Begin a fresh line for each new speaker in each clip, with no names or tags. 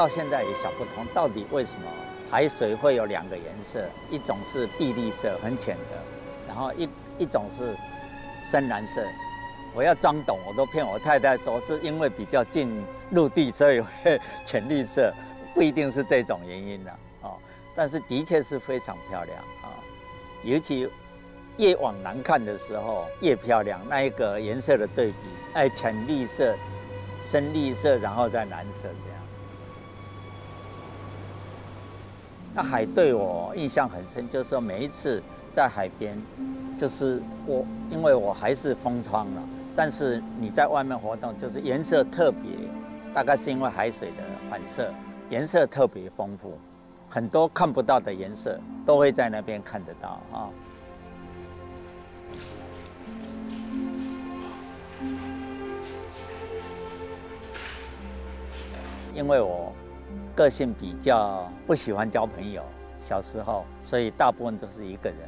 到现在也想不通，到底为什么海水会有两个颜色，一种是碧绿色，很浅的，然后一一种是深蓝色。我要装懂，我都骗我太太说是因为比较近陆地，所以会浅绿色，不一定是这种原因的哦。但是的确是非常漂亮啊，尤其越往南看的时候越漂亮，那一个颜色的对比，哎，浅绿色、深绿色，然后再蓝色这样。那海对我印象很深，就是说每一次在海边，就是我因为我还是封窗了。但是你在外面活动，就是颜色特别，大概是因为海水的反射，颜色特别丰富，很多看不到的颜色都会在那边看得到啊。因为我个性比较不喜欢交朋友，小时候，所以大部分都是一个人，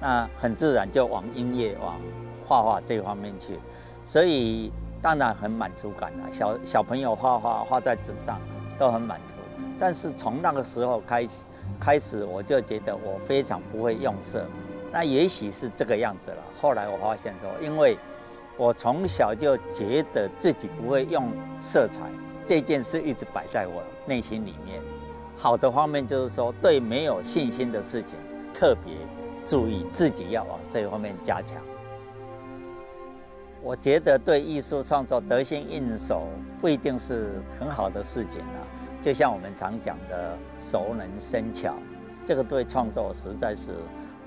那很自然就往音乐、往画画这方面去。所以当然很满足感了，小小朋友画画画在纸上都很满足。但是从那个时候开始，开始我就觉得我非常不会用色，那也许是这个样子了。后来我发现说，因为我从小就觉得自己不会用色彩，这件事一直摆在我内心里面。好的方面就是说，对没有信心的事情特别注意，自己要往这方面加强。我觉得对艺术创作得心应手不一定是很好的事情啊，就像我们常讲的熟能生巧，这个对创作实在是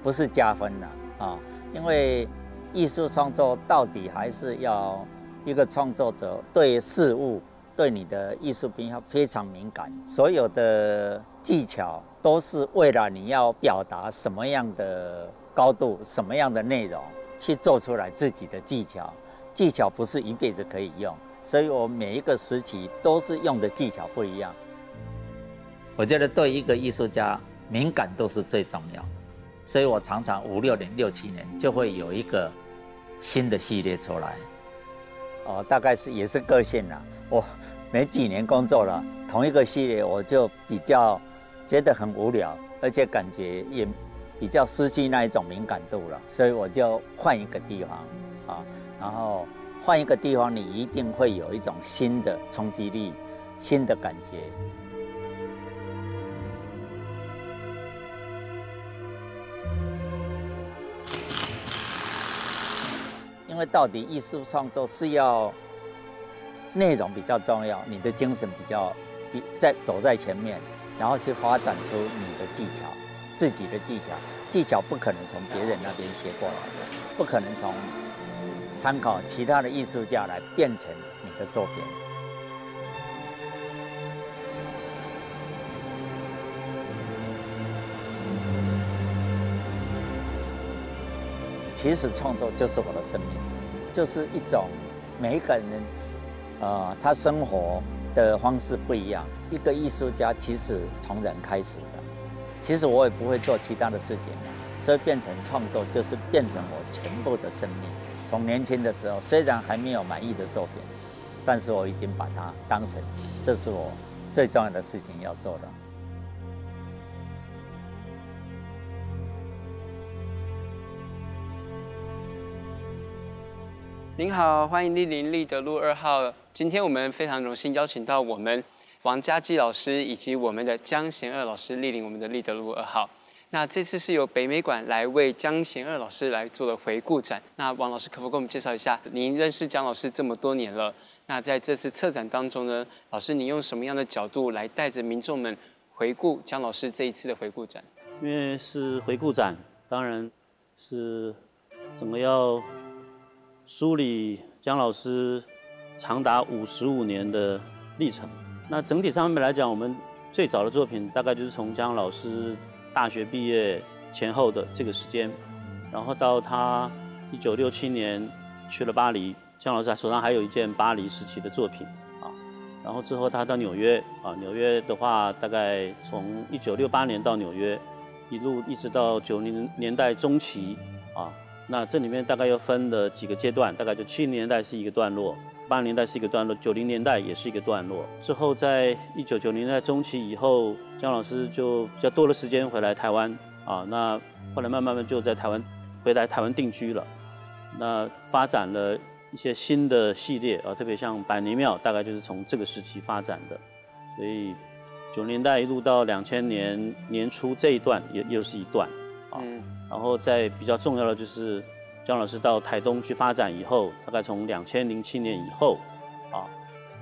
不是加分的啊？因为艺术创作到底还是要一个创作者对事物、对你的艺术品要非常敏感，所有的技巧都是为了你要表达什么样的高度、什么样的内容去做出来自己的技巧。技巧不是一辈子可以用，所以我每一个时期都是用的技巧不一样。我觉得对一个艺术家，敏感度是最重要，所以我常常五六年、六七年就会有一个新的系列出来。哦，大概是也是个性啦。我没几年工作了，同一个系列我就比较觉得很无聊，而且感觉也比较失去那一种敏感度了，所以我就换一个地方啊。然后换一个地方，你一定会有一种新的冲击力、新的感觉。因为到底艺术创作是要内容比较重要，你的精神比较比在走在前面，然后去发展出你的技巧、自己的技巧。技巧不可能从别人那边学过来的，不可能从。参考其他的艺术家来变成你的作品。其实创作就是我的生命，就是一种每一个人，呃，他生活的方式不一样。一个艺术家其实从人开始的，其实我也不会做其他的事情，所以变成创作就是变成我全部的生命。从年轻的时候，虽然还没有满意的作品，但是我已经把它当成这是我最重要的事情要做的。
您好，欢迎莅临立德路二号。今天我们非常荣幸邀请到我们王家基老师以及我们的江贤二老师莅临我们的立德路二号。那这次是由北美馆来为江贤二老师来做的回顾展。那王老师可否给我们介绍一下？您认识江老师这么多年了，那在这次策展当中呢，老师你用什么样的角度来带着民众们回顾江老师这一次的回顾展？
因为是回顾展，当然是整个要梳理姜老师长达五十五年的历程。那整体上面来讲，我们最早的作品大概就是从姜老师。大学毕业前后的这个时间，然后到他一九六七年去了巴黎，姜老师手上还有一件巴黎时期的作品啊。然后之后他到纽约啊，纽约的话大概从一九六八年到纽约，一路一直到九零年代中期啊，那这里面大概又分了几个阶段，大概就七零年代是一个段落，八零年代是一个段落，九零年代也是一个段落。之后在一九九零年代中期以后，姜老师就比较多的时间回来台湾啊，那后来慢慢慢就在台湾回来台湾定居了，那发展了一些新的系列啊，特别像百年庙，大概就是从这个时期发展的，所以九年代一路到两千年年初这一段也又是一段啊。然后在比较重要的就是姜老师到台东去发展以后，大概从两千零七年以后，啊，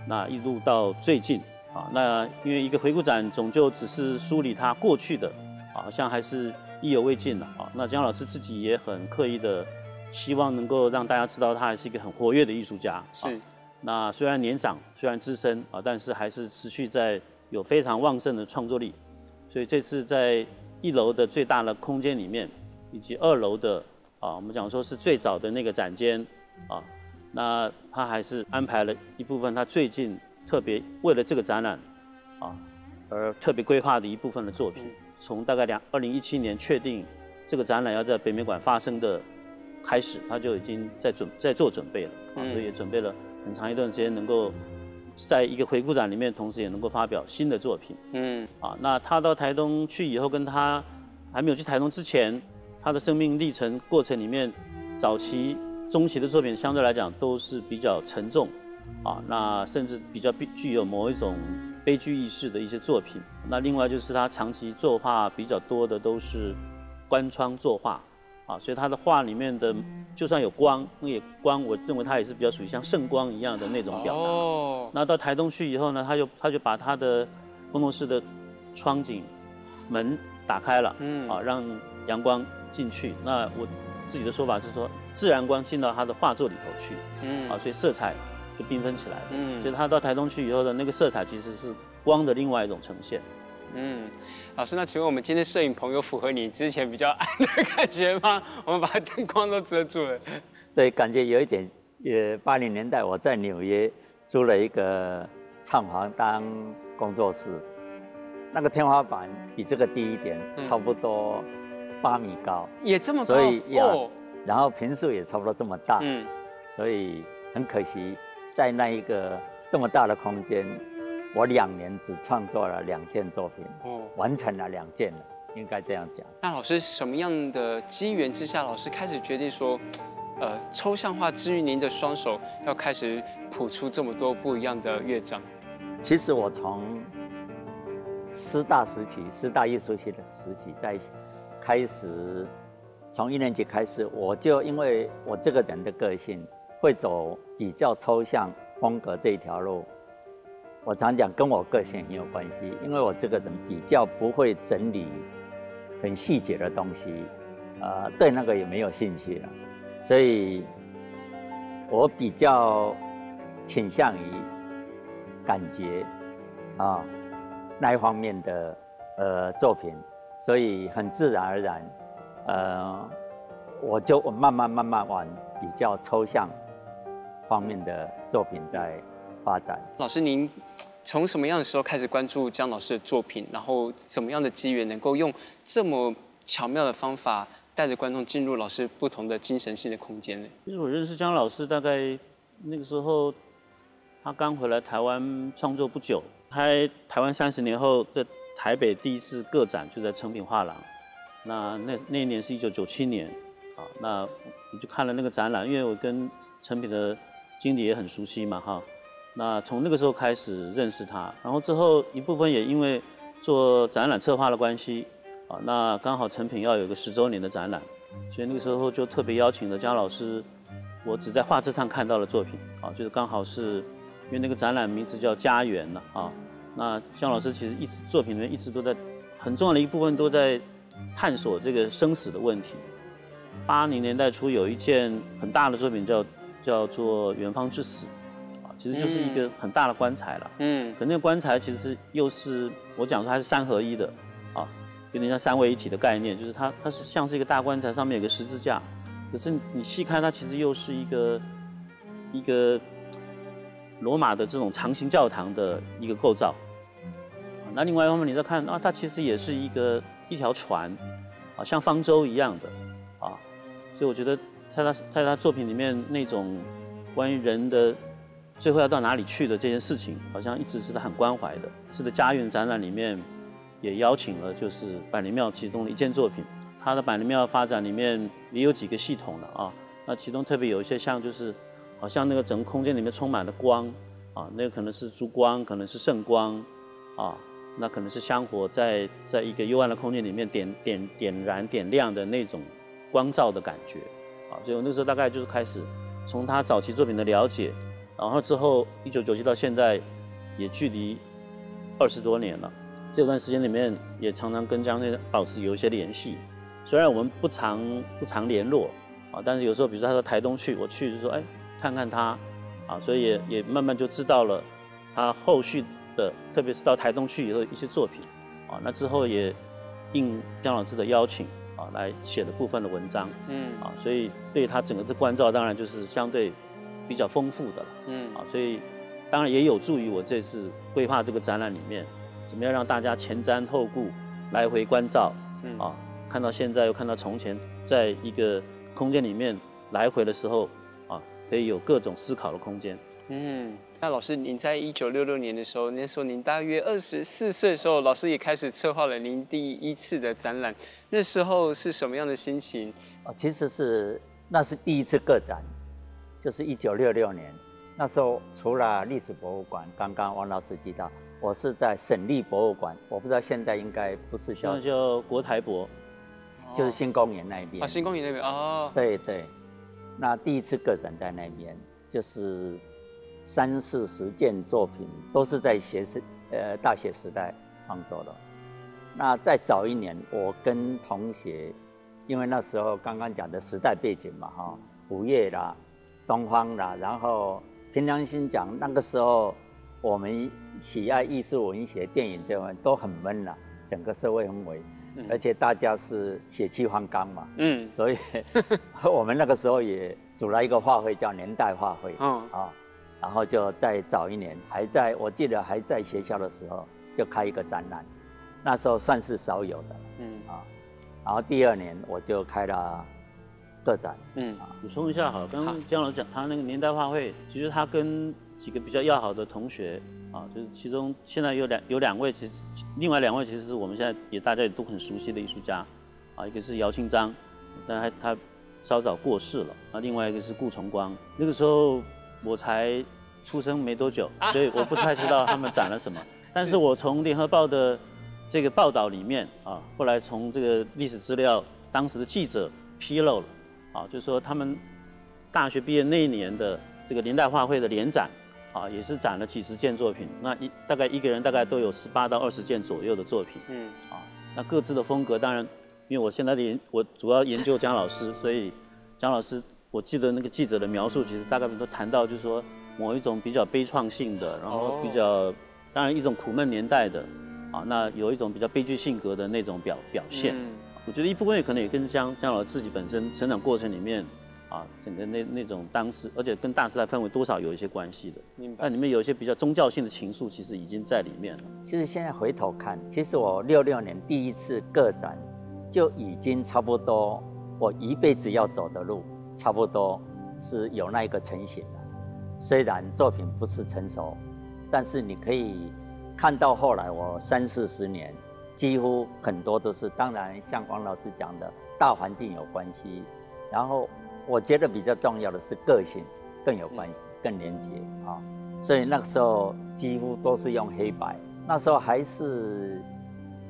那一路到最近，啊，那因为一个回顾展总就只是梳理他过去的，好像还是意犹未尽了，啊，那姜老师自己也很刻意的希望能够让大家知道他还是一个很活跃的艺术家，
是，
那虽然年长，虽然资深，啊，但是还是持续在有非常旺盛的创作力，所以这次在一楼的最大的空间里面。以及二楼的啊，我们讲说是最早的那个展间啊，那他还是安排了一部分他最近特别为了这个展览啊而特别规划的一部分的作品，从大概两二零一七年确定这个展览要在北美馆发生的开始，他就已经在准在做准备了啊，所以也准备了很长一段时间，能够在一个回顾展里面，同时也能够发表新的作品。嗯，啊，那他到台东去以后，跟他还没有去台东之前。他的生命历程过程里面，早期、中期的作品相对来讲都是比较沉重，啊，那甚至比较具有某一种悲剧意识的一些作品。那另外就是他长期作画比较多的都是关窗作画，啊，所以他的画里面的就算有光，那也光，我认为他也是比较属于像圣光一样的那种表达。哦。那到台东去以后呢，他就他就把他的工作室的窗景门打开了，嗯，啊，让阳光。进去，那我自己的说法是说，自然光进到他的画作里头去，嗯，啊，所以色彩就缤纷起来了，嗯，所以他到台东去以后的那个色彩其实是光的另外一种呈现，
嗯，老师，那请问我们今天摄影棚有符合你之前比较暗的感觉吗？我们把灯光都遮住了，
对，感觉有一点，呃，八零年代我在纽约租了一个厂房当工作室，那个天花板比这个低一点，差不多。八米高，
也这么高，
所以要，然后平数也差不多这么大，嗯，所以很可惜，在那一个这么大的空间，我两年只创作了两件作品，哦，完成了两件了，应该这样讲。
那老师什么样的机缘之下，老师开始决定说，呃，抽象化之于您的双手，要开始谱出这么多不一样的乐章？
其实我从师大时期，师大艺术系的时期在。开始从一年级开始，我就因为我这个人的个性会走比较抽象风格这一条路。我常讲跟我个性很有关系，因为我这个人比较不会整理很细节的东西，呃，对那个也没有兴趣了，所以我比较倾向于感觉啊那一方面的呃作品。所以很自然而然，呃，我就慢慢慢慢往比较抽象方面的作品在发展。
老师，您从什么样的时候开始关注姜老师的作品？然后什么样的机缘能够用这么巧妙的方法带着观众进入老师不同的精神性的空间呢？
其实我认识姜老师大概那个时候，他刚回来台湾创作不久，拍台湾三十年后的。台北第一次个展就在成品画廊，那那那一年是一九九七年，啊，那我就看了那个展览，因为我跟成品的经理也很熟悉嘛，哈，那从那个时候开始认识他，然后之后一部分也因为做展览策划的关系，啊，那刚好成品要有个十周年的展览，所以那个时候就特别邀请了姜老师，我只在画册上看到了作品，啊，就是刚好是因为那个展览名字叫家园了，啊。那向老师其实一直作品里面一直都在很重要的一部分都在探索这个生死的问题。八零年代初有一件很大的作品叫叫做《远方之死》，啊，其实就是一个很大的棺材了。嗯。可那个棺材其实是又是我讲说它是三合一的，啊，有点像三位一体的概念，就是它它是像是一个大棺材上面有个十字架，可是你细看它其实又是一个一个罗马的这种长形教堂的一个构造。那另外一方面，你再看啊，它其实也是一个一条船，啊，像方舟一样的，啊，所以我觉得在他在他作品里面那种关于人的最后要到哪里去的这件事情，好像一直是他很关怀的。是的，家园展览里面也邀请了，就是百灵庙其中的一件作品。他的百灵庙发展里面也有几个系统的啊，那其中特别有一些像就是好像那个整个空间里面充满了光啊，那个可能是烛光，可能是圣光啊，那可能是香火在在一个幽暗的空间里面点点点燃点亮的那种光照的感觉。啊，所以我那时候大概就是开始从他早期作品的了解，然后之后一九九七到现在也距离二十多年了，这段时间里面也常常跟江内保持有一些联系。虽然我们不常不常联络啊，但是有时候，比如说他到台东去，我去就说哎，看看他。啊，所以也也慢慢就知道了他后续的，特别是到台东去以后一些作品啊，那之后也应姜老师的邀请啊，来写了部分的文章，嗯啊，所以对他整个的关照，当然就是相对比较丰富的了，嗯啊，所以当然也有助于我这次规划这个展览里面，怎么样让大家前瞻后顾，来回关照，嗯啊。看到现在，又看到从前，在一个空间里面来回的时候，啊，可以有各种思考的空间。
嗯，那老师，您在一九六六年的时候，那时候您大约二十四岁的时候，老师也开始策划了您第一次的展览。那时候是什么样的心情？
哦，其实是那是第一次个展，就是一九六六年。那时候除了历史博物馆，刚刚王老师提到，我是在省立博物馆，我不知道现在应该不是
叫叫国台博。
就是新公园那边
啊，新公园那边哦，
对对，那第一次个展在那边，就是三四十件作品都是在学生呃大学时代创作的。那再早一年，我跟同学，因为那时候刚刚讲的时代背景嘛哈，午夜啦，东方啦，然后凭良心讲，那个时候我们喜爱艺术、文学、电影这方面都很闷了，整个社会氛围。而且大家是血气方刚嘛，嗯，所以 我们那个时候也组了一个画会，叫年代画会，嗯啊，然后就再早一年，还在我记得还在学校的时候就开一个展览，那时候算是少有的，嗯啊，然后第二年我就开了个展，嗯
啊，补充一下好，刚刚江老师讲他那个年代画会，其实他跟几个比较要好的同学。啊，就是其中现在有两有两位，其实另外两位其实是我们现在也大家也都很熟悉的艺术家，啊，一个是姚庆章，但他他稍早过世了，啊，另外一个是顾崇光。那个时候我才出生没多久，所以我不太知道他们展了什么。但是我从联合报的这个报道里面啊，后来从这个历史资料，当时的记者披露了，啊，就说他们大学毕业那一年的这个年代画会的联展。啊，也是展了几十件作品，那一大概一个人大概都有十八到二十件左右的作品。嗯，啊，那各自的风格，当然，因为我现在的研我主要研究姜老师，所以姜老师，我记得那个记者的描述，其实大概都谈到，就是说某一种比较悲怆性的，然后比较，当然一种苦闷年代的，啊，那有一种比较悲剧性格的那种表表现。嗯，我觉得一部分也可能也跟姜姜老师自己本身成长过程里面。啊，整个那那种当时，而且跟大时代氛围多少有一些关系的。明白。那里面有一些比较宗教性的情愫，其实已经在里面了。
其实现在回头看，其实我六六年第一次个展，就已经差不多我一辈子要走的路，差不多是有那一个成型了。虽然作品不是成熟，但是你可以看到后来我三四十年，几乎很多都是，当然像王老师讲的，大环境有关系，然后。我觉得比较重要的是个性更有关系，更连接啊，所以那个时候几乎都是用黑白，那时候还是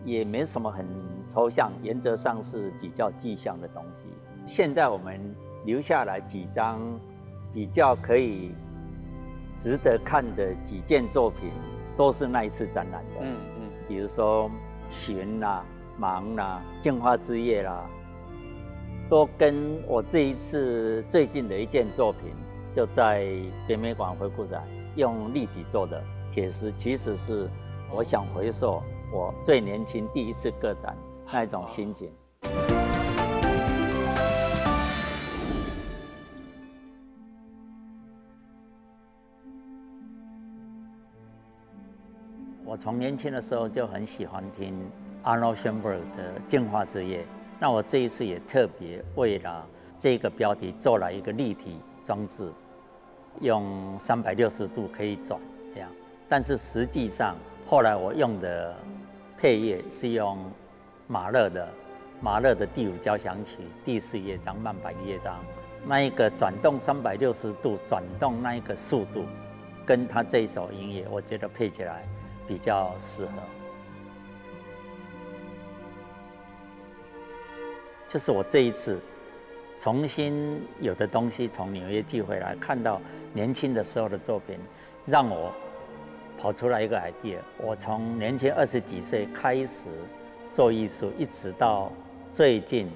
也没什么很抽象，原则上是比较具象的东西。现在我们留下来几张比较可以值得看的几件作品，都是那一次展览的，嗯嗯，比如说寻啦、忙啦、镜花之夜啦。都跟我这一次最近的一件作品，就在北美馆回顾展用立体做的铁丝，其实是我想回溯我最年轻第一次个展那一种心情。从年轻的时候就很喜欢听 Arnold Schonberg 的《进化之夜》。那我这一次也特别为了这个标题做了一个立体装置，用三百六十度可以转这样。但是实际上后来我用的配乐是用马勒的马勒的第五交响曲第四乐章慢板乐章，那一个转动三百六十度转动那一个速度，跟他这一首音乐，我觉得配起来比较适合。就是我这一次重新有的东西从纽约寄回来，看到年轻的时候的作品，让我跑出来一个 idea。我从年轻二十几岁开始做艺术，一直到最近，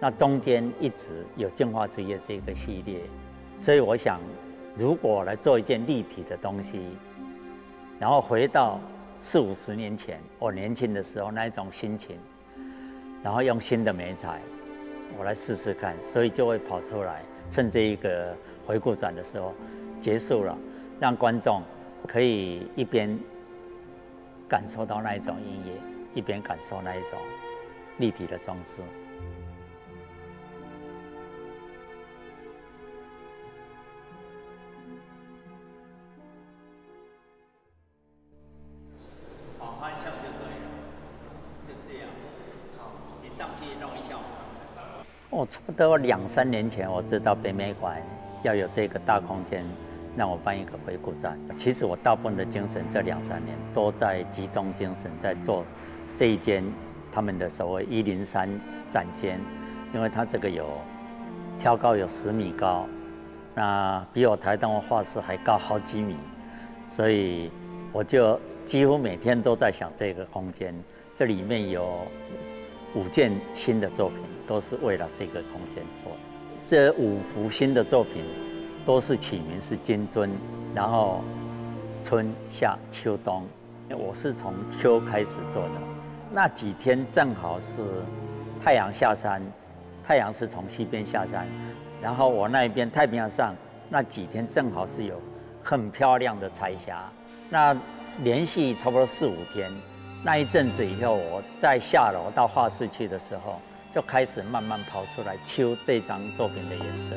那中间一直有进化之夜这个系列。所以我想，如果来做一件立体的东西，然后回到四五十年前我年轻的时候那一种心情。然后用新的美材，我来试试看，所以就会跑出来。趁这一个回顾展的时候结束了，让观众可以一边感受到那一种音乐，一边感受那一种立体的装置。我差不多两三年前，我知道北美馆要有这个大空间，让我办一个回顾展。其实我大部分的精神这两三年都在集中精神在做这一间他们的所谓一零三展间，因为它这个有挑高有十米高，那比我台东的画室还高好几米，所以我就几乎每天都在想这个空间，这里面有五件新的作品。都是为了这个空间做。这五幅新的作品都是起名是金樽，然后春夏秋冬，我是从秋开始做的。那几天正好是太阳下山，太阳是从西边下山，然后我那一边太平洋上那几天正好是有很漂亮的彩霞。那连续差不多四五天，那一阵子以后，我再下楼到画室去的时候。就开始慢慢跑出来秋这张作品的颜色，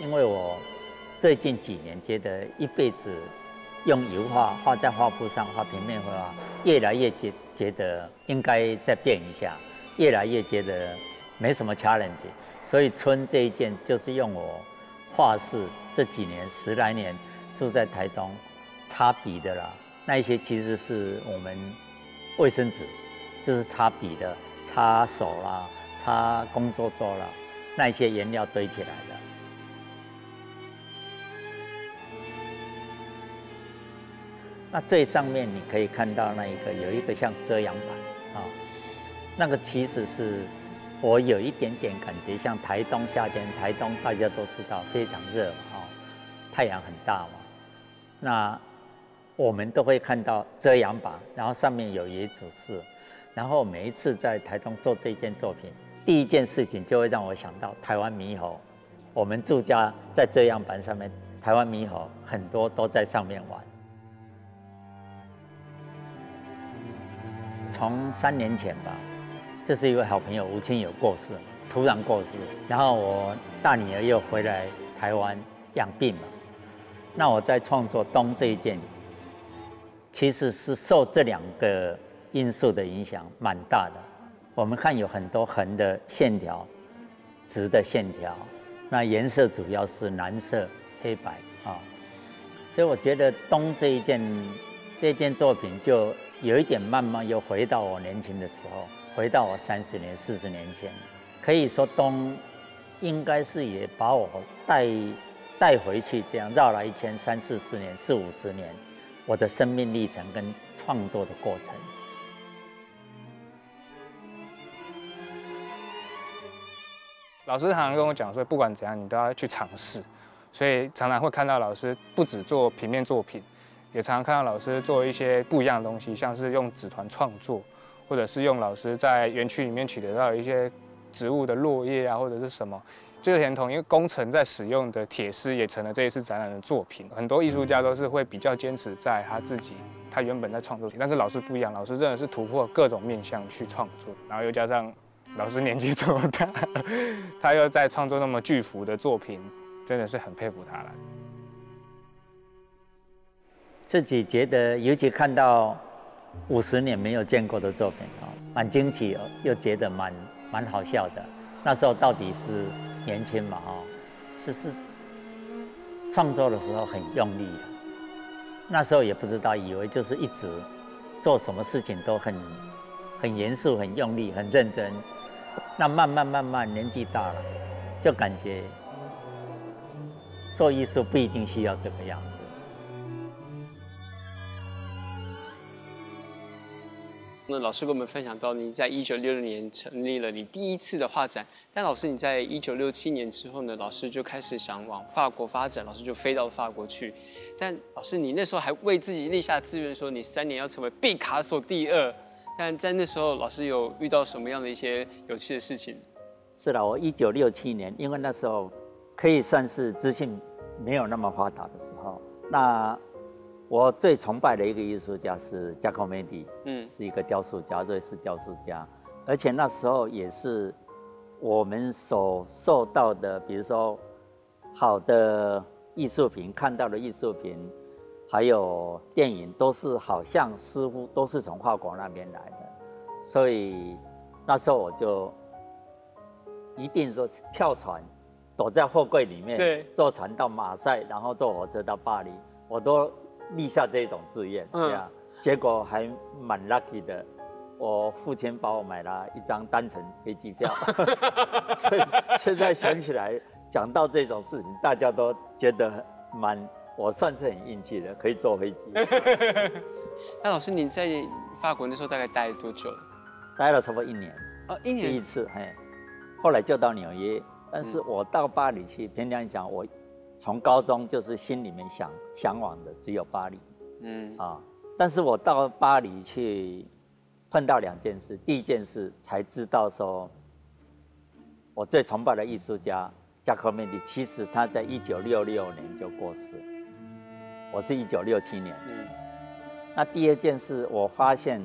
因为我最近几年觉得一辈子用油画画在画布上画平面画，越来越觉觉得应该再变一下，越来越觉得没什么 challenge，所以春这一件就是用我画室这几年十来年住在台东擦笔的啦，那一些其实是我们。卫生纸，就是擦笔的、擦手啦、擦工作桌啦，那一些颜料堆起来的。那最上面你可以看到那一个有一个像遮阳板啊，那个其实是我有一点点感觉像台东夏天，台东大家都知道非常热啊，太阳很大嘛，那。我们都会看到遮阳板，然后上面有椰子树，然后每一次在台东做这件作品，第一件事情就会让我想到台湾猕猴。我们住家在遮阳板上面，台湾猕猴很多都在上面玩。从三年前吧，这是一位好朋友吴清友过世，突然过世，然后我大女儿又回来台湾养病嘛，那我在创作东这一件。其实是受这两个因素的影响蛮大的。我们看有很多横的线条，直的线条，那颜色主要是蓝色、黑白啊。所以我觉得东这一件这件作品就有一点慢慢又回到我年轻的时候，回到我三十年、四十年前。可以说东应该是也把我带带回去，这样绕了一圈三四十年、四五十年。我的生命历程跟创作的过程，
老师常常跟我讲说，不管怎样，你都要去尝试。所以常常会看到老师不止做平面作品，也常常看到老师做一些不一样的东西，像是用纸团创作，或者是用老师在园区里面取得到一些植物的落叶啊，或者是什么。这个连同因为工程在使用的铁丝也成了这一次展览的作品。很多艺术家都是会比较坚持在他自己他原本在创作，但是老师不一样，老师真的是突破各种面向去创作，然后又加上老师年纪这么大，他又在创作那么巨幅的作品，真的是很佩服他了。
自己觉得，尤其看到五十年没有见过的作品啊，蛮惊奇哦，又觉得蛮蛮好笑的。那时候到底是年轻嘛，哦，就是创作的时候很用力。那时候也不知道，以为就是一直做什么事情都很很严肃、很用力、很认真。那慢慢慢慢年纪大了，就感觉做艺术不一定需要这个样子。
那老师跟我们分享到，你在一九六六年成立了你第一次的画展，但老师你在一九六七年之后呢，老师就开始想往法国发展，老师就飞到法国去。但老师你那时候还为自己立下志愿，说你三年要成为毕卡索第二。但在那时候，老师有遇到什么样的一些有趣的事情？
是的，我一九六七年，因为那时候可以算是资讯没有那么发达的时候，那。我最崇拜的一个艺术家是加科梅蒂，嗯，是一个雕塑家，瑞士雕塑家，而且那时候也是我们所受到的，比如说好的艺术品，看到的艺术品，还有电影，都是好像似乎都是从法国那边来的，所以那时候我就一定说跳船，躲在货柜里面，对。坐船到马赛，然后坐火车到巴黎，我都。立下这种志愿，对呀，结果还蛮 lucky 的。我父亲帮我买了一张单程飞机票，所以现在想起来，讲到这种事情，大家都觉得蛮，我算是很运气的，可以坐飞机。
那老师，你在法国那时候大概待了多久？
待了差不多一年。
哦，一年。
第一次，嘿，后来就到纽约，但是我到巴黎去，平常讲我。从高中就是心里面想向往的只有巴黎，嗯。啊，但是我到巴黎去碰到两件事，第一件事才知道说，我最崇拜的艺术家加科梅蒂，其实他在一九六六年就过世，我是一九六七年，嗯，那第二件事我发现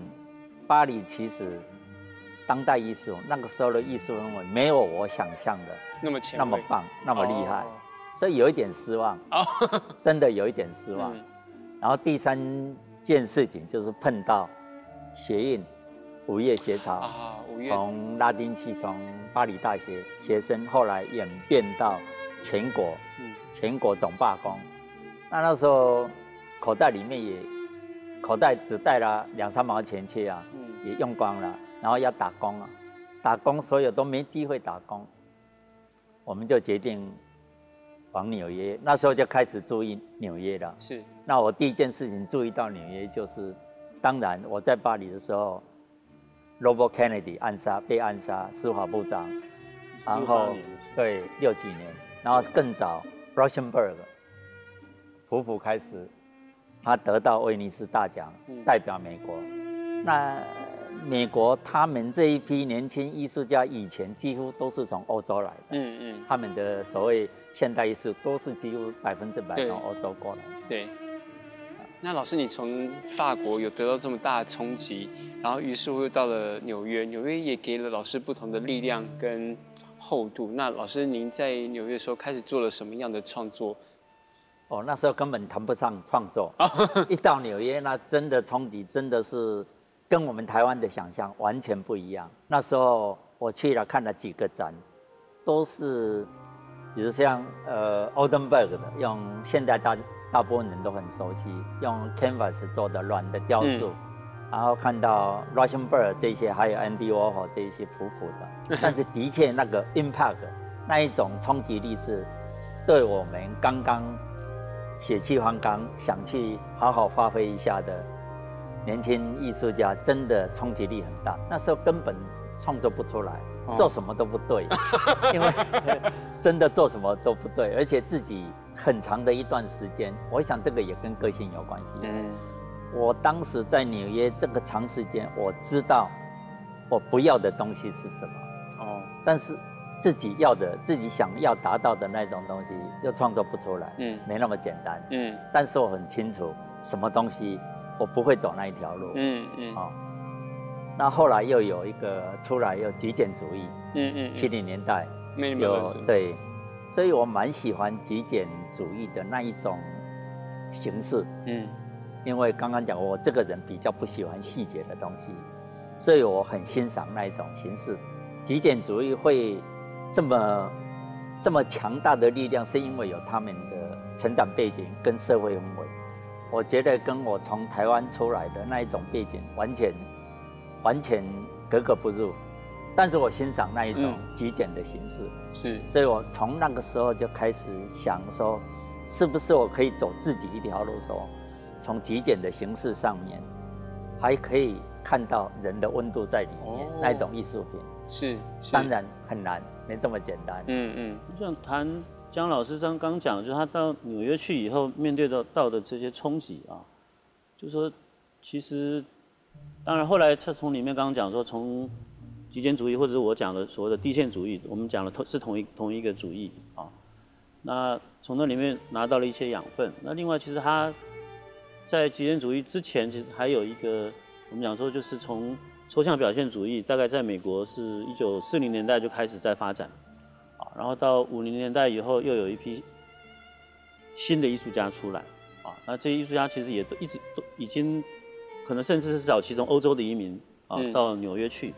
巴黎其实当代艺术那个时候的艺术氛围没有我想象的
那么
那么棒那么厉害。所以有一点失望，真的有一点失望。然后第三件事情就是碰到学运、五月学潮啊，从拉丁系从巴黎大学学生，后来演变到全国，全国总罢工。那那时候口袋里面也口袋只带了两三毛钱去啊，也用光了。然后要打工啊，打工所有都没机会打工，我们就决定。往纽约，那时候就开始注意纽约了。
是。
那我第一件事情注意到纽约，就是当然我在巴黎的时候，Robert Kennedy 暗杀被暗杀，司法部长，然后对六几年，然后更早 r u s s e n b e r g 普普开始，他得到威尼斯大奖，代表美国。那美国他们这一批年轻艺术家以前几乎都是从欧洲来的。嗯嗯。他们的所谓。现代艺术都是几乎百分之百从欧洲过来。
对。那老师，你从法国有得到这么大的冲击，然后于是乎又到了纽约，纽约也给了老师不同的力量跟厚度。那老师，您在纽约的时候开始做了什么样的创作？
哦，那时候根本谈不上创作。一到纽约，那真的冲击真的是跟我们台湾的想象完全不一样。那时候我去了看了几个展，都是。比如像呃，Oldenburg 的，用现在大大部分人都很熟悉，用 canvas 做的软的雕塑，然后看到 r u s s i a n b e r g 这些，还有 Andy Warhol 这一些普普的，但是的确那个 impact 那一种冲击力是，对我们刚刚血气方刚想去好好发挥一下的年轻艺术家，真的冲击力很大。那时候根本创作不出来。做什么都不对，因为 真的做什么都不对，而且自己很长的一段时间，我想这个也跟个性有关系。嗯，我当时在纽约这个长时间，我知道我不要的东西是什么。哦，但是自己要的、自己想要达到的那种东西又创作不出来。嗯，没那么简单。嗯，但是我很清楚什么东西我不会走那一条路。
嗯嗯
哦，那后来又有一个出来，又极简主义，
嗯嗯，
七零年代有对，所以我蛮喜欢极简主义的那一种形式，
嗯
因为刚刚讲我这个人比较不喜欢细节的东西，所以我很欣赏那一种形式。极简主义会这么这么强大的力量，是因为有他们的成长背景跟社会氛围。我觉得跟我从台湾出来的那一种背景完全完全格格不入，但是我欣赏那一种
嗯。
极简的形式，
是，
所以我从那个时候就开始想说，是不是我可以走自己一条路说从极简的形式上面，还可以看到人的温度在里面，
哦。
那一种艺术品。
是是，
当，然很难，没这么简单。
嗯嗯。
就像谈姜老师刚刚讲，就是他到纽约去以后面对到到的这些冲击啊，就说其实，当然后来他从里面刚刚讲说，从极简主义或者是我讲的所谓的地线主义，我们讲的同是同一同一个主义啊。那从那里面拿到了一些养分。那另外，其实他在极简主义之前，其实还有一个我们讲说，就是从抽象表现主义，大概在美国是一九四零年代就开始在发展。啊，然后到五零年代以后，又有一批新的艺术家出来，啊，那这些艺术家其实也都一直都已经，可能甚至是早期从欧洲的移民啊
嗯。
到纽约去，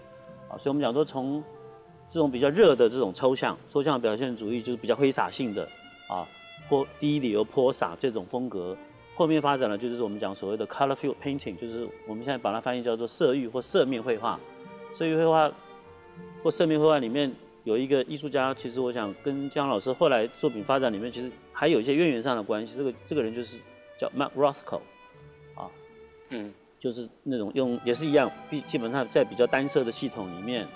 啊，所以我们讲说从这种比较热的这种抽象抽象表现主义，就是比较挥洒性的啊，泼低流泼洒这种风格，后面发展了就是我们讲所谓的 color field painting，就是我们现在把它翻译叫做色域或色面绘画，色域绘画或色面绘画里面有一个艺术家，其实我想跟姜老师后来作品发展里面，其实还有一些渊源上的关系。这个这个人就是叫 Mark Roscoe，啊
嗯
就是那种用也是一样，基基本上在比较单色的系统里面，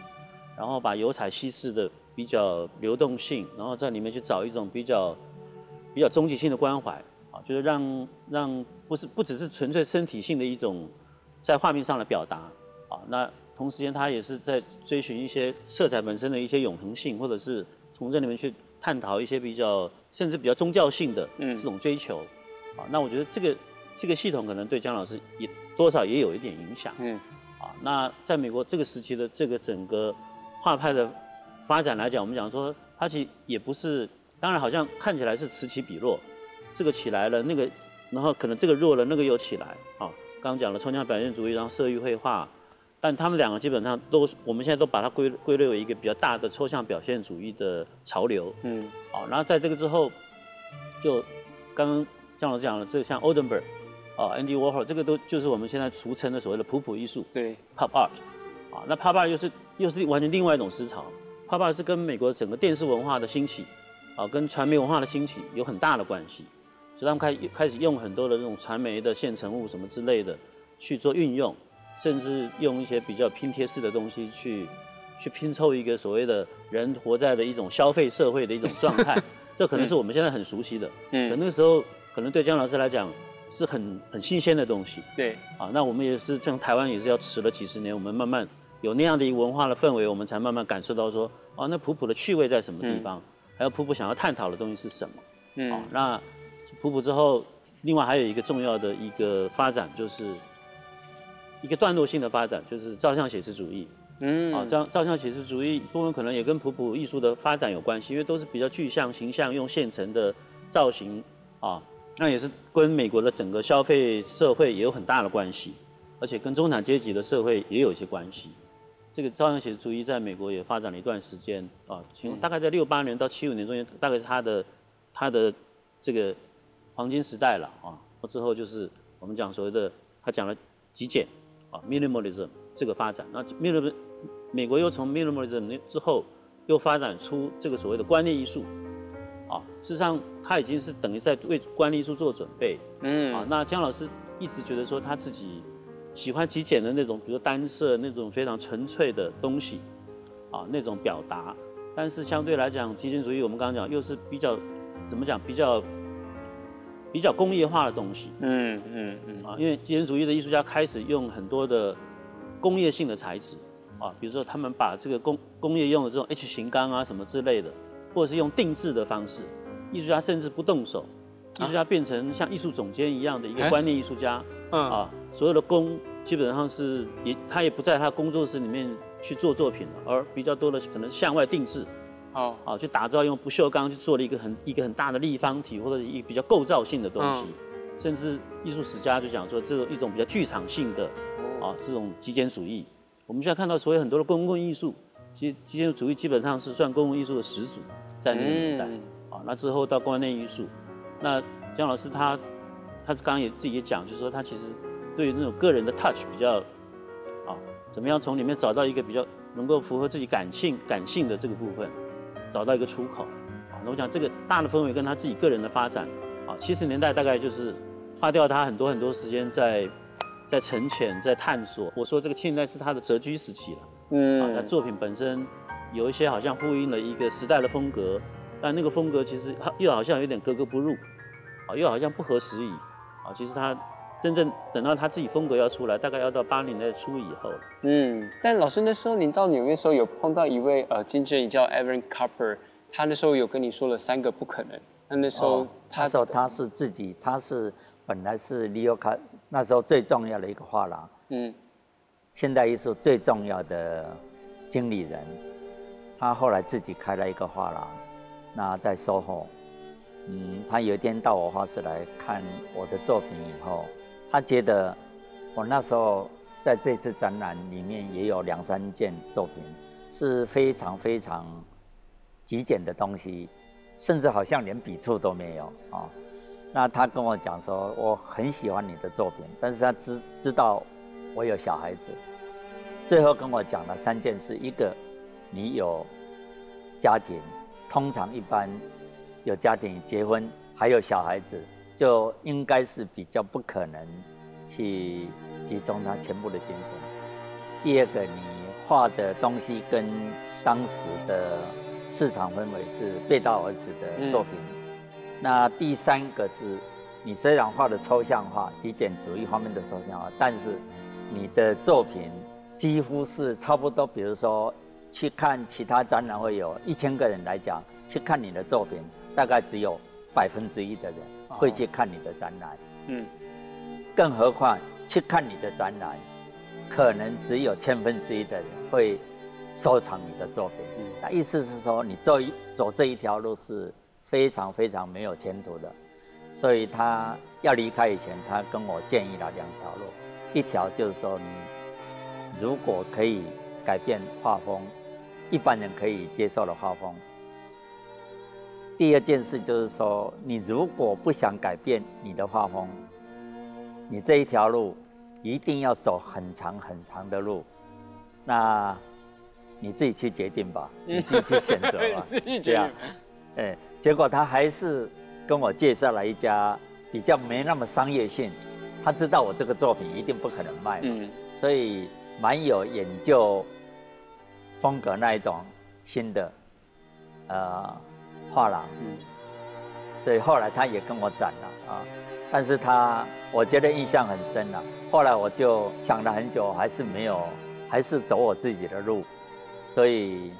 然后把油彩稀释的比较流动性，然后在里面去找一种比较比较终极性的关怀啊，就是让让不是不只是纯粹身体性的一种在画面上的表达啊，那同时间他也是在追寻一些色彩本身的一些永恒性，或者是从这里面去探讨一些比较甚至比较宗教性的
嗯
这种追求啊，那我觉得这个这个系统可能对姜老师也多少也有一点影响。
嗯
啊，那在美国这个时期的这个整个画派的发展来讲，我们讲说它其实也不是，当然好像看起来是此起彼落，这个起来了，那个然后可能这个弱了，那个又起来啊。刚刚讲了抽象表现主义，然后色域绘画，但他们两个基本上都是我们现在都把它归归类为一个比较大的抽象表现主义的潮流。
嗯。
啊，然后在这个之后，就刚刚姜老师讲了，这个像 Oldenburg 啊，Andy Warhol，这个都就是我们现在俗称的所谓的普普艺术
对
，（Pop Art） 啊。那 Pop Art 又是又是完全另外一种思潮，Pop Art 是跟美国整个电视文化的兴起啊，跟传媒文化的兴起有很大的关系，所以他们开开始用很多的这种传媒的现成物什么之类的去做运用，甚至用一些比较拼贴式的东西去去拼凑一个所谓的人活在的一种消费社会的一种状态，这可能是我们现在很熟悉的，可
嗯
那个时候可能对姜老师来讲是很很新鲜的东西。
对，
啊。那我们也是像台湾也是要迟了几十年，我们慢慢有那样的一个文化的氛围，我们才慢慢感受到说，哦，那普普的趣味在什么地方，还有普普想要探讨的东西是什么。
嗯。
啊，那普普之后，另外还有一个重要的一个发展，就是一个段落性的发展，就是照相写实主义。
嗯
啊，照照相写实主义部分可能也跟普普艺术的发展有关系，因为都是比较具象形象，用现成的造型啊，那也是跟美国的整个消费社会也有很大的关系，而且跟中产阶级的社会也有一些关系。这个照相写实主义在美国也发展了一段时间啊，从大概在六八年到七五年中间，大概是它的它的这个黄金时代了啊。之后就是我们讲所谓的他讲了极简啊 minimalism 这个发展，那 minimal 美国又从 minimalism 之后又发展出这个所谓的观念艺术啊，事实上他已经是等于在为观念艺术做准备嗯啊。
嗯
那姜老师一直觉得说他自己喜欢极简的那种，比如说单色那种非常纯粹的东西啊，那种表达。但是相对来讲，极简主义我们刚刚讲又是比较怎么讲，比较比较工业化的东西。
嗯嗯嗯。
啊，因为极简主义的艺术家开始用很多的工业性的材质啊，比如说他们把这个工工业用的这种 H 型钢啊什么之类的，或者是用定制的方式，艺术家甚至不动手，艺术家变成像艺术总监一样的一个
哎。
观念艺术家。
嗯。
啊，所有的工基本上是也他也不在他工作室里面去做作品了，而比较多的可能向外定制，
哦，
啊，去打造用不锈钢去做了一个很一个很大的立方体或者一个比较构造性的东西，甚至艺术史家就讲说这种一种比较剧场性的啊这种极简主义。我们现在看到所有很多的公共艺术，其实极简主义基本上是算公共艺术的始祖，在那个年代。啊，那之后到观念艺术，那姜老师他他刚刚也自己也讲，就是说他其实对于那种个人的 touch 比较啊，怎么样从里面找到一个比较能够符合自己感性感性的这个部分，找到一个出口。啊，那我讲这个大的氛围跟他自己个人的发展，啊，七十年代大概就是花掉他很多很多时间在。在沉潜，在探索。我说这个七十年代是他的蛰居时期了。嗯，啊，那作品本身有一些好像呼应了一个时代的风格，但那个风格其实又好像有点格格不入，啊，又好像不合时宜。啊，其实他真正等到他自己风格要出来，大概要到八零年代初以后了。
嗯，但老师那时候你到纽约时候有碰到一位呃经纪人叫 Evan Cooper，他那时候有跟你说了三个不可能。那那时候
他说他是自己，他是本来是 Leo 卡。那时候最重要的一个画廊，嗯，现代艺术最重要的经理人，他后来自己开了一个画廊，那在 SOHO，嗯，他有一天到我画室来看我的作品以后，他觉得我那时候在这次展览里面也有两三件作品是非常非常极简的东西，甚至好像连笔触都没有啊。那他跟我讲说，我很喜欢你的作品，但是他知知道我有小孩子，最后跟我讲了三件事：一个，你有家庭，通常一般有家庭、结婚还有小孩子，就应该是比较不可能去集中他全部的精神。第二个，你画的东西跟当时的市场氛围是背道而驰的作品。那第三个是，你虽然画的抽象画、极简主义方面的抽象画，但是你的作品几乎是差不多。比如说，去看其他展览会有一千个人来讲，去看你的作品，大概只有百分之一的人会去看你的展览。嗯。更何况去看你的展览，可能只有千分之一的人会收藏你的作品。那意思是说，你走一走这一条路是。非常非常没有前途的，所以他要离开以前，他跟我建议了两条路，一条就是说，你如果可以改变画风，一般人可以接受的画风；第二件事就是说，你如果不想改变你的画风，你这一条路一定要走很长很长的路，那你自己去决定吧，你自己去选择吧，
这样，
哎。结果他还是跟我介绍了一家比较没那么商业性，他知道我这个作品一定不可能卖嘛，所以蛮有研究风格那一种新的呃画廊，所以后来他也跟我展了啊，但是他我觉得印象很深了。后来我就想了很久，还是没有，还是走我自己的路，所以。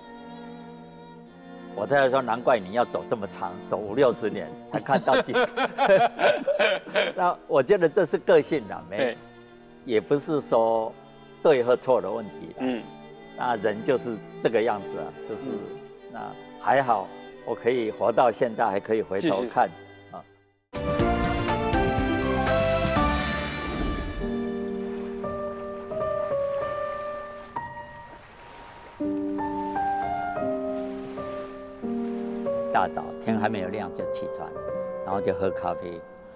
我太太说：“难怪你要走这么长，走五六十年 才看到几次。”那我觉得这是个性了，没，也不是说对和错的问题。嗯，那人就是这个样子啊，就是那还好，我可以活到现在，还可以回头看。大早天还没有亮就起床，然后就喝咖啡，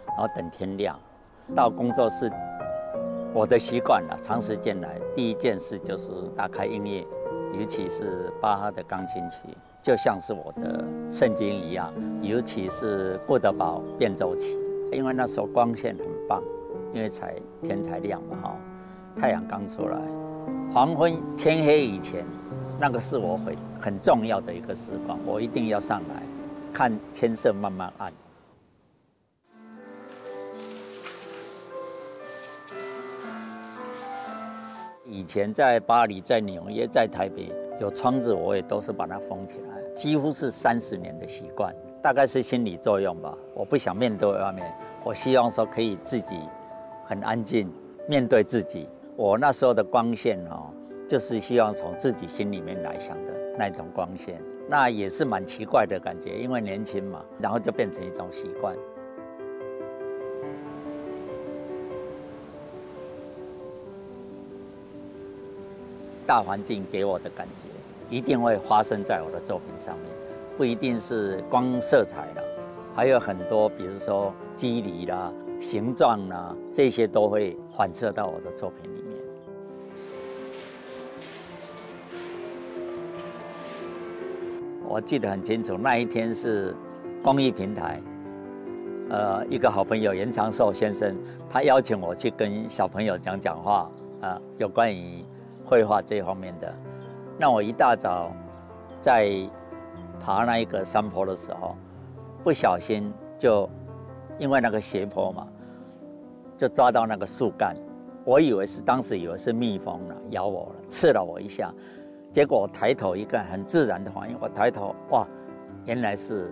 然后等天亮。到工作室，我的习惯了，长时间来，第一件事就是打开音乐，尤其是巴哈的钢琴曲，就像是我的圣经一样。尤其是布德堡变奏曲，因为那时候光线很棒，因为才天才亮嘛，哈，太阳刚出来，黄昏天黑以前，那个是我很很重要的一个时光，我一定要上来。看天色慢慢暗。以前在巴黎、在纽约、在台北，有窗子我也都是把它封起来，几乎是三十年的习惯。大概是心理作用吧，我不想面对外面，我希望说可以自己很安静，面对自己。我那时候的光线哦，就是希望从自己心里面来想的那种光线，那也是蛮奇怪的感觉，因为年轻嘛，然后就变成一种习惯。大环境给我的感觉，一定会发生在我的作品上面，不一定是光色彩了，还有很多，比如说肌理啦、形状啦，这些都会反射到我的作品里面。我记得很清楚，那一天是公益平台，呃，一个好朋友严长寿先生，他邀请我去跟小朋友讲讲话，啊，有关于。绘画这方面的，那我一大早在爬那一个山坡的时候，不小心就因为那个斜坡嘛，就抓到那个树干，我以为是当时以为是蜜蜂了，咬我了，刺了我一下，结果我抬头一看，很自然的反应，我抬头哇，原来是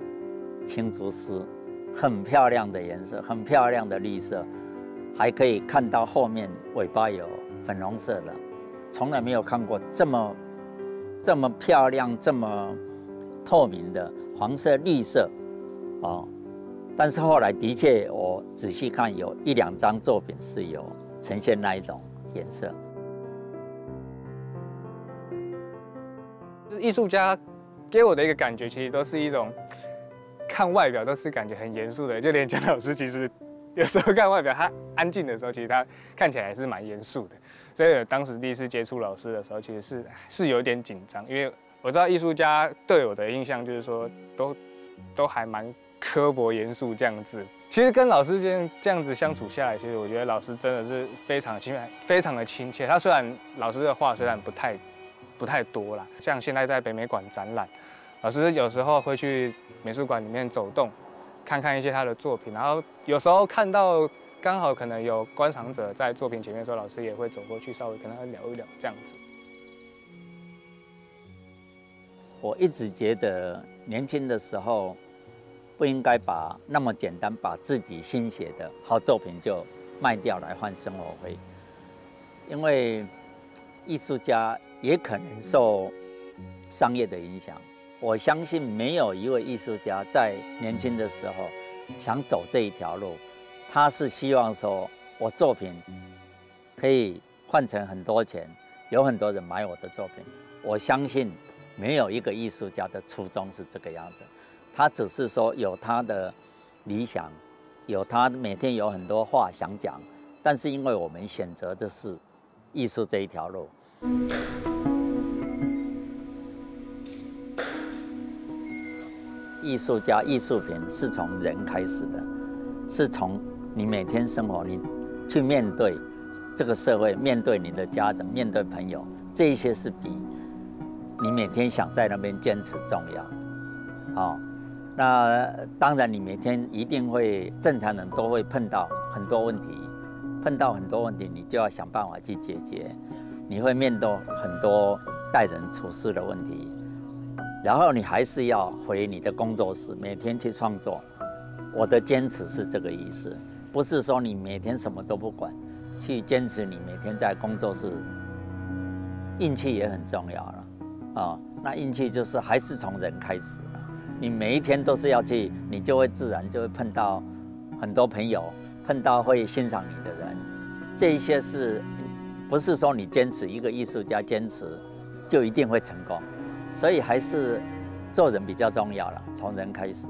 青竹丝，很漂亮的颜色，很漂亮的绿色，还可以看到后面尾巴有粉红色的。从来没有看过这么这么漂亮、这么透明的黄色、绿色，哦。但是后来的确，我仔细看，有一两张作品是有呈现那一种颜色。
就是艺术家给我的一个感觉，其实都是一种看外表都是感觉很严肃的，就连蒋老师其实。有时候看外表，他安静的时候，其实他看起来还是蛮严肃的。所以当时第一次接触老师的时候，其实是是有点紧张，因为我知道艺术家对我的印象就是说，都都还蛮刻薄严肃这样子。其实跟老师这样这样子相处下来，其实我觉得老师真的是非常亲，非常的亲切。他虽然老师的话虽然不太不太多啦，像现在在北美馆展览，老师有时候会去美术馆里面走动。看看一些他的作品，然后有时候看到刚好可能有观赏者在作品前面，说老师也会走过去稍微跟他聊一聊这样子。
我一直觉得年轻的时候不应该把那么简单把自己心血的好作品就卖掉来换生活费，因为艺术家也可能受商业的影响。我相信没有一位艺术家在年轻的时候想走这一条路，他是希望说我作品可以换成很多钱，有很多人买我的作品。我相信没有一个艺术家的初衷是这个样子，他只是说有他的理想，有他每天有很多话想讲，但是因为我们选择的是艺术这一条路。艺术家、艺术品是从人开始的，是从你每天生活，你去面对这个社会，面对你的家人，面对朋友，这一些是比你每天想在那边坚持重要。好，那当然，你每天一定会正常人都会碰到很多问题，碰到很多问题，你就要想办法去解决。你会面对很多待人处事的问题。然后你还是要回你的工作室，每天去创作。我的坚持是这个意思，不是说你每天什么都不管，去坚持你每天在工作室。运气也很重要了，啊，那运气就是还是从人开始。你每一天都是要去，你就会自然就会碰到很多朋友，碰到会欣赏你的人。这一些是，不是说你坚持一个艺术家坚持就一定会成功。所以还是做人比较重要了，从人开始。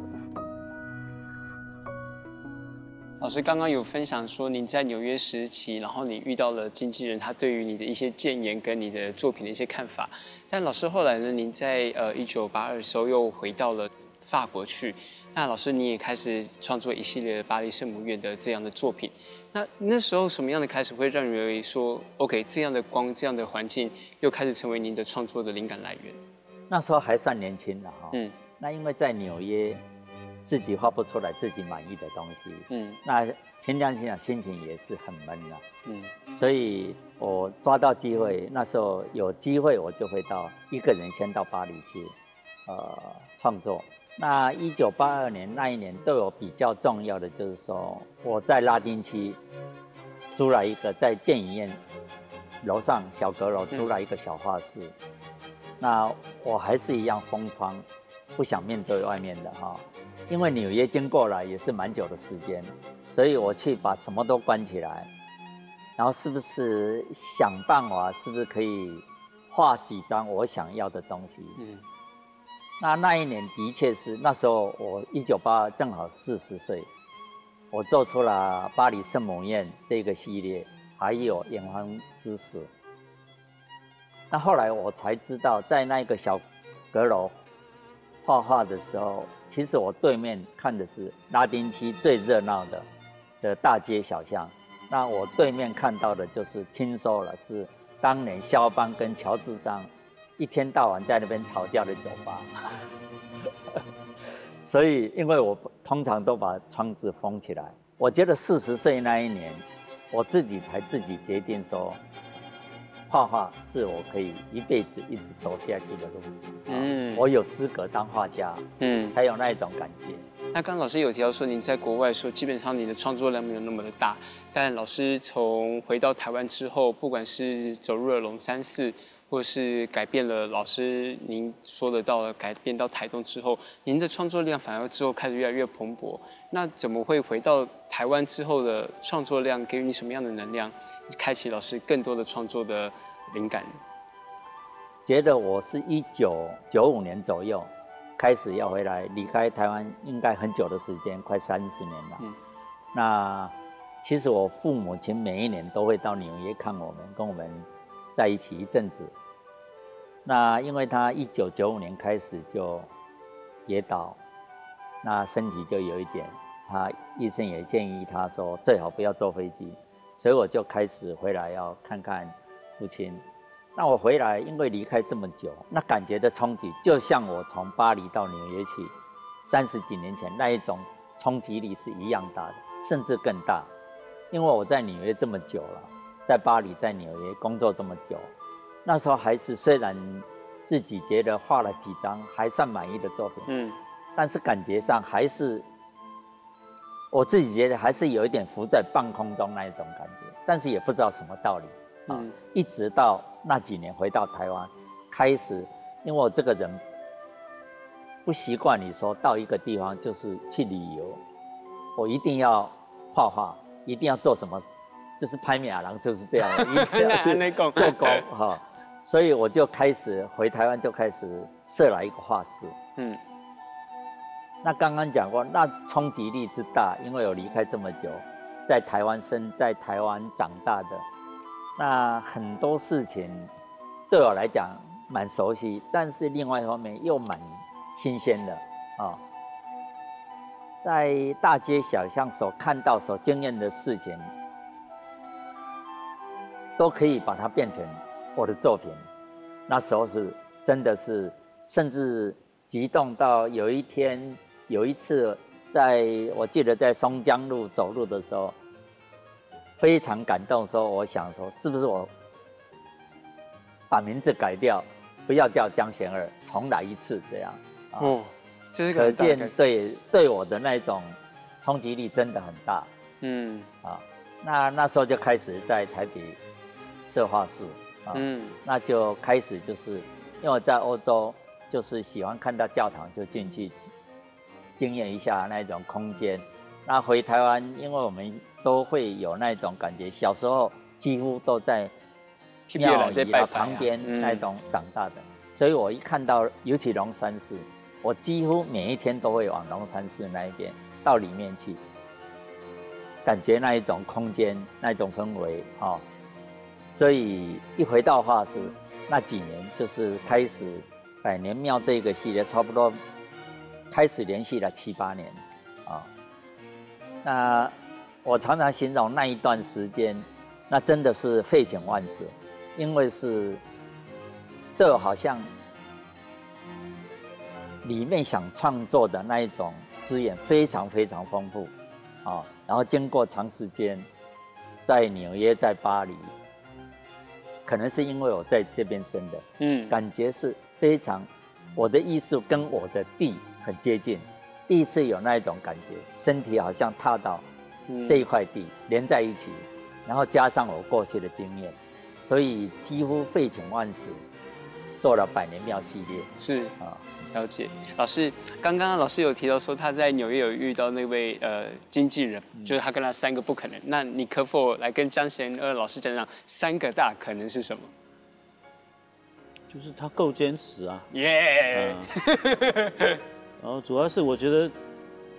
老师刚刚有分享说，您在纽约时期，然后你遇到了经纪人，他对于你的一些谏言跟你的作品的一些看法。但老师后来呢，您在呃一九八二时候又回到了法国去。那老师你也开始创作一系列的巴黎圣母院的这样的作品。那那时候什么样的开始会让你认为说，OK，这样的光，这样的环境又开始成为您的创作的灵感来源？
那时候还算年轻的哈，嗯，那因为在纽约，自己画不出来自己满意的东西，嗯，那凭良心讲，心情也是很闷的，嗯，所以我抓到机会，那时候有机会我就会到一个人先到巴黎去，呃，创作。那一九八二年那一年对我比较重要的就是说，我在拉丁区租了一个在电影院楼上小阁楼租了一个小画室。那我还是一样封窗，不想面对外面的哈，因为纽约经过了也是蛮久的时间，所以我去把什么都关起来，然后是不是想办法，是不是可以画几张我想要的东西？嗯，那那一年的确是那时候我一九八正好四十岁，我做出了巴黎圣母院这个系列，还有炎黄之死。那后来我才知道，在那个小阁楼画画的时候，其实我对面看的是拉丁区最热闹的的大街小巷。那我对面看到的就是听说了是当年肖邦跟乔治桑一天到晚在那边吵架的酒吧。所以，因为我通常都把窗子封起来，我觉得四十岁那一年，我自己才自己决定说。画画是我可以一辈子一直走下去的路子。嗯，我有资格当画家。嗯，才有那一种感觉。
那刚老师有提到说，您在国外说，基本上你的创作量没有那么的大。但老师从回到台湾之后，不管是走入了龙山寺，或是改变了老师您说的到了改变到台东之后，您的创作量反而之后开始越来越蓬勃。那怎么会回到台湾之后的创作量给予你什么样的能量，开启老师更多的创作的灵感？
觉得我是一九九五年左右开始要回来，离开台湾应该很久的时间，快三十年了。嗯。那其实我父母亲每一年都会到纽约看我们，跟我们在一起一阵子。那因为他一九九五年开始就跌倒。那身体就有一点，他医生也建议他说最好不要坐飞机，所以我就开始回来要看看父亲。那我回来，因为离开这么久，那感觉的冲击就像我从巴黎到纽约去三十几年前那一种冲击力是一样大的，甚至更大。因为我在纽约这么久了，在巴黎、在纽约工作这么久，那时候还是虽然自己觉得画了几张还算满意的作品，嗯。但是感觉上还是，我自己觉得还是有一点浮在半空中那一种感觉，但是也不知道什么道理啊。一直到那几年回到台湾，开始，因为我这个人不习惯你说到一个地方就是去旅游，我一定要画画，一定要做什么，就是拍米亚郎就是这样，一定要 去做工哈。所以我就开始回台湾，就开始设了一个画室，嗯。那刚刚讲过，那冲击力之大，因为我离开这么久，在台湾生，在台湾长大的，那很多事情对我来讲蛮熟悉，但是另外一方面又蛮新鲜的啊。在大街小巷所看到、所经验的事情，都可以把它变成我的作品。那时候是真的是，甚至激动到有一天。有一次，在我记得在松江路走路的时候，非常感动。说我想说，是不是我把名字改掉，不要叫江贤二，重来一次这样？
哦，
可见对对我的那种冲击力真的很大。嗯，啊，那那时候就开始在台北设画室啊，嗯，那就开始就是因为我在欧洲，就是喜欢看到教堂就进去。经验一下那种空间，那回台湾，因为我们都会有那种感觉，小时候几乎都在庙里旁边那种长大的，所以我一看到尤其龙山寺，我几乎每一天都会往龙山寺那一边到里面去，感觉那一种空间那种氛围啊，所以一回到画室那几年，就是开始百年庙这个系列，差不多。开始联系了七八年，啊，那我常常形容那一段时间，那真的是废寝忘食，因为是，对我好像里面想创作的那一种资源非常非常丰富，啊，然后经过长时间在纽约在巴黎，可能是因为我在这边生的，嗯，感觉是非常，我的艺术跟我的地。很接近，第一次有那一种感觉，身体好像踏到这一块地，连在一起，然后加上我过去的经验，所以几乎废寝忘食做了百年庙系列
是
啊。
了解，老师，刚刚老师有提到说他在纽约有遇到那位呃经纪人，就是他跟他三个不可能。那你可否来跟江贤二老师讲讲三个大可能是什么？
就是他够坚持啊。
耶、
嗯然后主要是我觉得，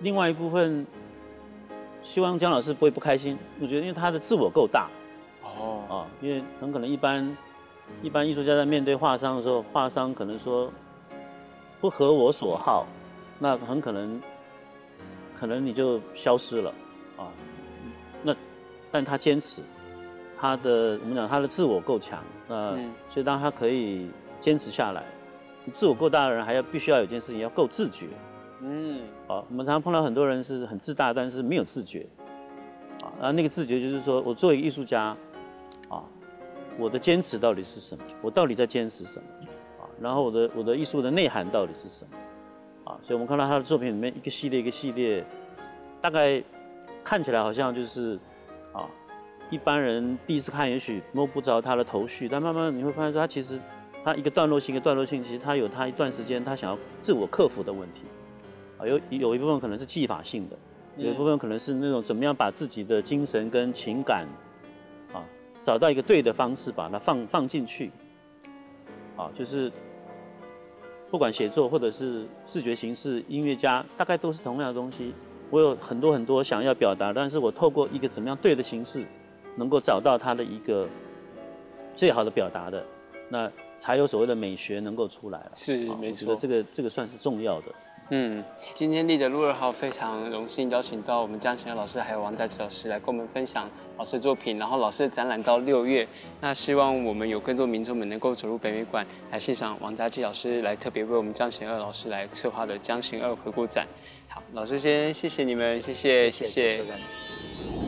另外一部分，希望姜老师不会不开心。我觉得因为他的自我够大
哦，
啊，因为很可能一般一般艺术家在面对画商的时候，画商可能说不合我所好，那很可能可能你就消失了啊。那但他坚持，他的我们讲他的自我够强，那、
嗯
所以当他可以坚持下来，自我够大的人还要必须要有一件事情要够自觉。
嗯，
啊，我们常常碰到很多人是很自大，但是没有自觉。啊，然后那个自觉就是说我作为艺术家，啊，我的坚持到底是什么？我到底在坚持什么？啊，然后我的我的艺术的内涵到底是什么？啊，所以我们看到他的作品里面一个系列一个系列，大概看起来好像就是啊，一般人第一次看也许摸不着他的头绪，但慢慢你会发现说他其实他一个段落性一个段落性，其实他有他一段时间他想要自我克服的问题。啊，有有一部分可能是技法性的，有一部分可能是那种怎么样把自己的精神跟情感，啊，找到一个对的方式把它放放进去，啊，就是不管写作或者是视觉形式，音乐家大概都是同样的东西。我有很多很多想要表达，但是我透过一个怎么样对的形式，能够找到它的一个最好的表达的，那才有所谓的美学能够出来了。
是没错
这个这个算是重要的。
嗯，今天立德路二号非常荣幸邀请到我们江贤老师还有王大吉老师来跟我们分享老师的作品，然后老师的展览到六月，那希望我们有更多民众们能够走入北美馆来欣赏王家骥老师来特别为我们江贤二老师来策划的江贤二回顾展。好，老师先谢谢你们，谢谢谢谢。